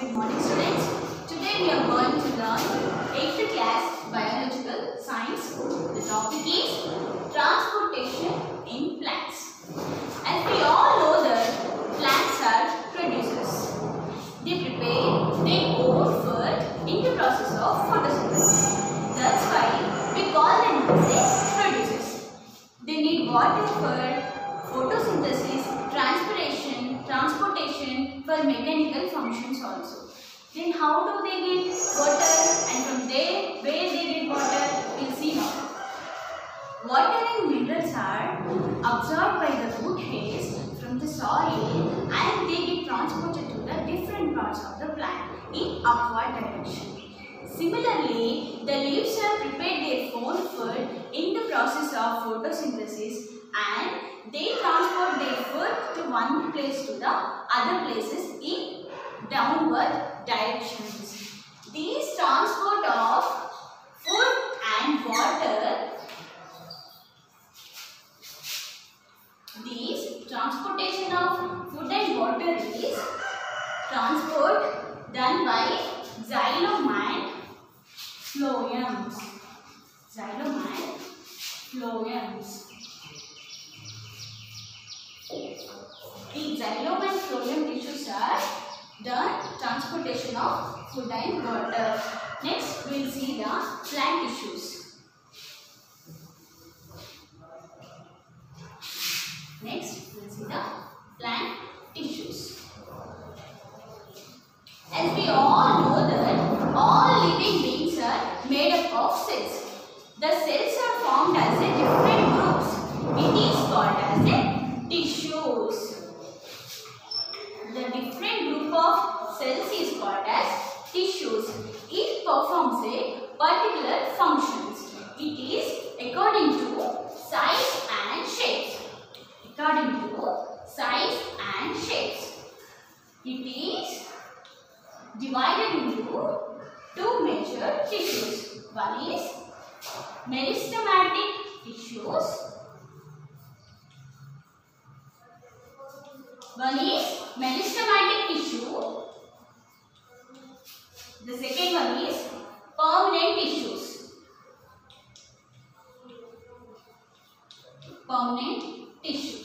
Good morning students. Today we are going to learn 8th class biological science. The topic is transportation in plants. As we all know that plants are producers. They prepare their own food in the process of photosynthesis. That's why we call them as producers. They need water for photosynthesis, transpiration, transportation for mechanical functions also. Then how do they get water and from there where they get water we'll see now. Water and minerals are absorbed by the root hairs from the soil and they get transported to the different parts of the plant in upward direction. Similarly, the leaves have prepared their own food in the process of photosynthesis and they transport their food to one place to the other places in downward directions. These transport of food and water These transportation of food and water is transport done by xylem and phloems. Xylem and phloems. The xylem and phloem tissues are the transportation of food and water. Next, we will see the plant tissues. Next, we will see the plant tissues. As we all know that all living beings are made up of cells. The cells are formed as a different groups. It is divided into two major tissues. One is meristematic tissues. One is meristematic tissue. The second one is permanent tissues. Permanent tissue.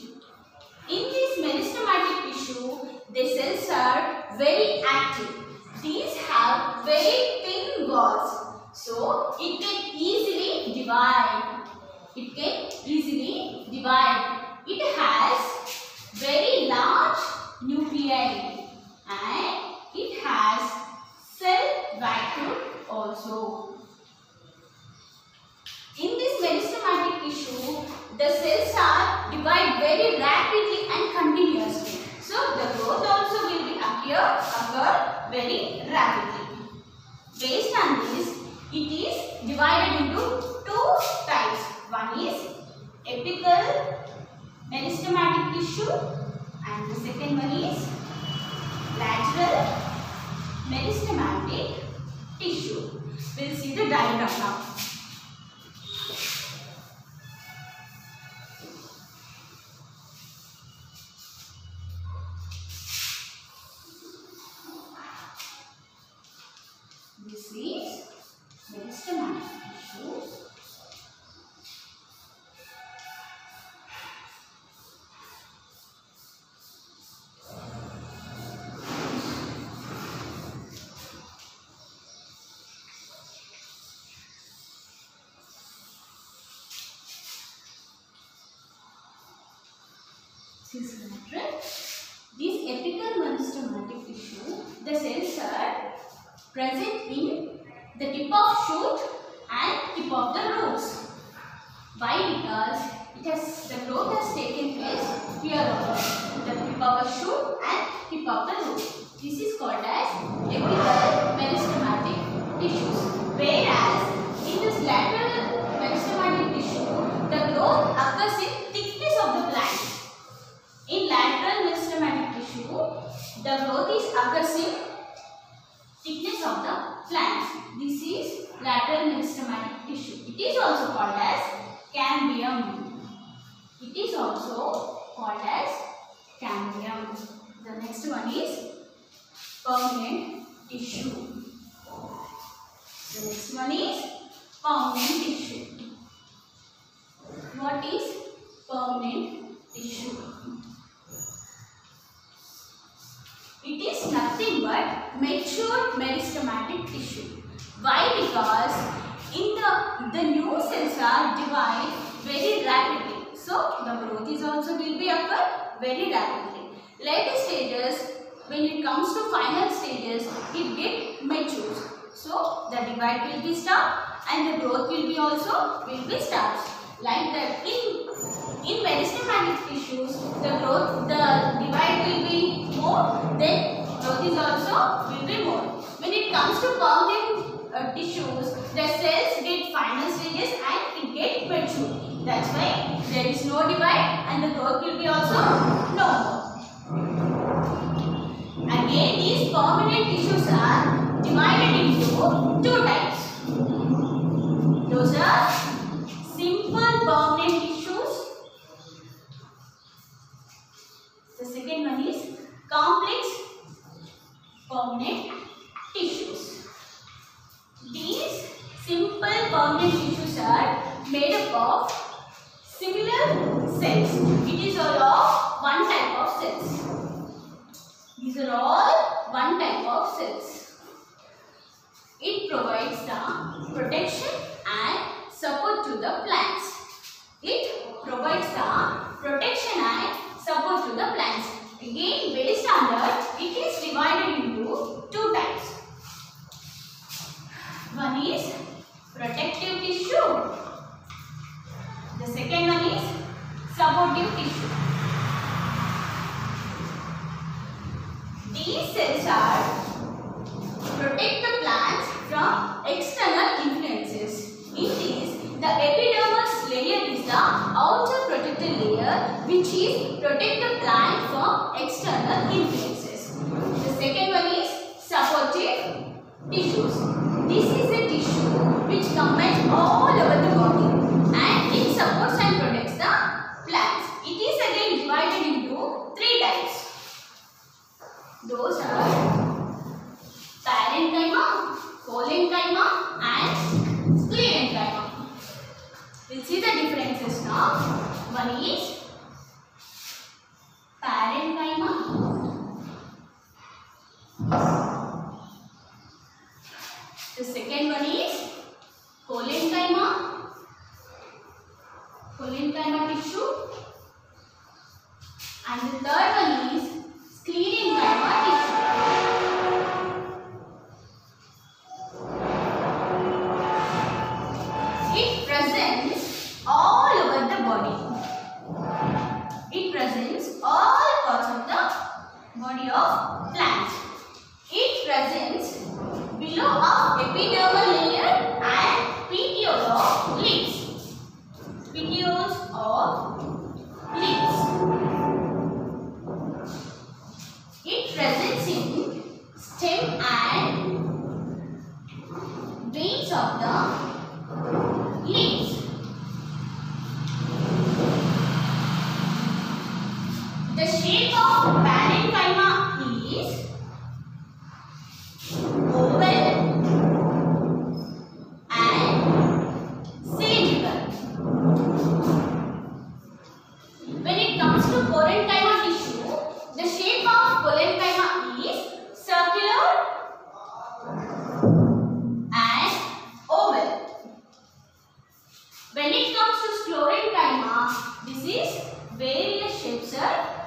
The cells are very active. These have very thin walls, so it can easily divide. It can easily divide. It has very large nuclei and it has cell vacuole also. Based on this, it is divided into two types. One is apical meristematic tissue and the second one is lateral meristematic tissue. We'll see the diagram now. This apical meristematic tissue, the cells are present in the tip of shoot and tip of the roots. Why? Because it has the growth has taken place here also. The tip of a shoot and tip of the root. This is called as apical meristematic tissues. Whereas in this lateral meristematic tissue, the growth occurs in thickness of the plant. In lateral meristematic tissue, the growth is occurs in thickness of the plant. This is lateral meristematic tissue. It is also called as cambium. It is also called as cambium. The next one is permanent tissue. The next one is permanent tissue. What is permanent tissue? It is nothing but mature meristematic tissue. Why? Because in the the new cells are divided very rapidly. So the growth is also will be occur very rapidly. Later stages, when it comes to final stages, it get matures. So the divide will be start and the growth will be also will be starts. Like that in in meristematic tissues, the growth the divide will be more, then growth is also will be more. When it comes to permanent uh, tissues, the cells get final stages and it get mature. That's why there is no divide and the growth will be also no more. Again, these prominent tissues are divided into two types. Those are Are all one type of cells. It provides the protection and support to the plants. It provides the protection and support to the plants. Again, based on that, it is divided into two types. One is protective tissue. The second one is supportive tissue. These cells are protect the plants from external influences. In this, the epidermis layer is the outer protective layer which is protect the plant from external influences. The second one is supportive tissues. This is a tissue which combines all over the body and it supports and protects the plants. It is again divided into three types. Those are parenchyma, collenchyma and sclerenchyma. We'll see the differences now. One is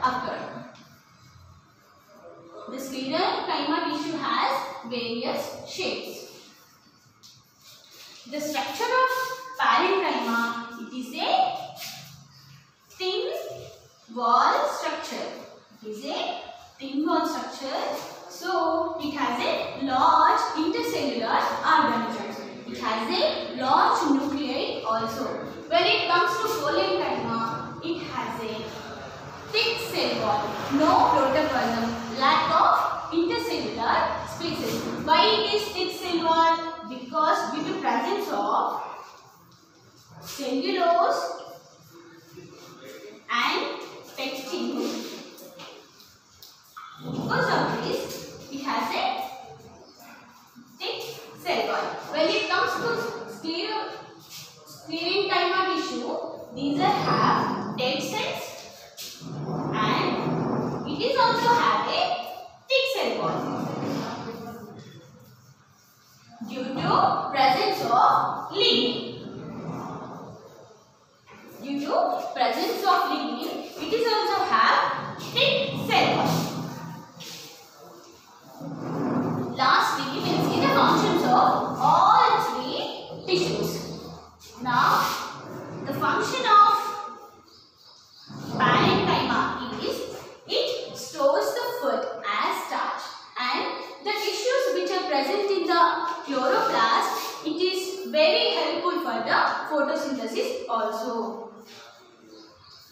occurred. The sclerenchyma tissue has various shapes. The structure of parenchyma, it is a thin wall structure. It is a thin wall structure. So, it has a large intercellular organisms. It has a large nuclei also. When it comes to parenchyma, it has a thick cell wall, no protoplasm, lack of intercellular spaces. Why it is thick wall? Because due to presence of cellulose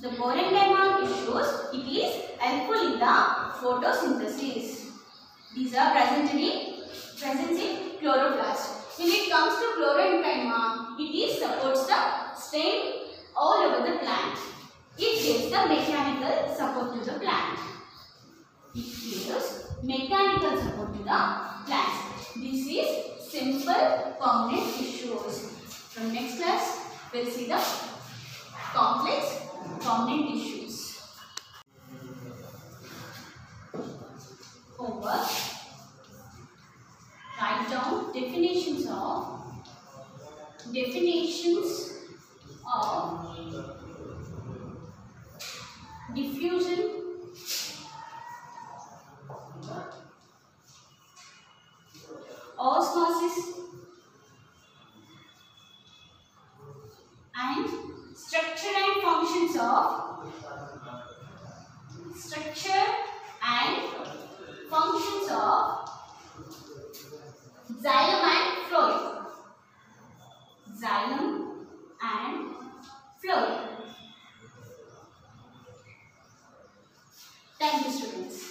The parenchyma issues it is helpful in the photosynthesis. These are present in present in chloroplast. When it comes to parenchyma, it is supports the stem all over the plant. It gives the mechanical support to the plant. It gives mechanical support to the plant. This is simple permanent tissues. From next class, we'll see the complex permanent issues. Homework. Write down definitions of definitions of diffusion functions of structure and functions of xylem and phloem xylem and phloem thank you students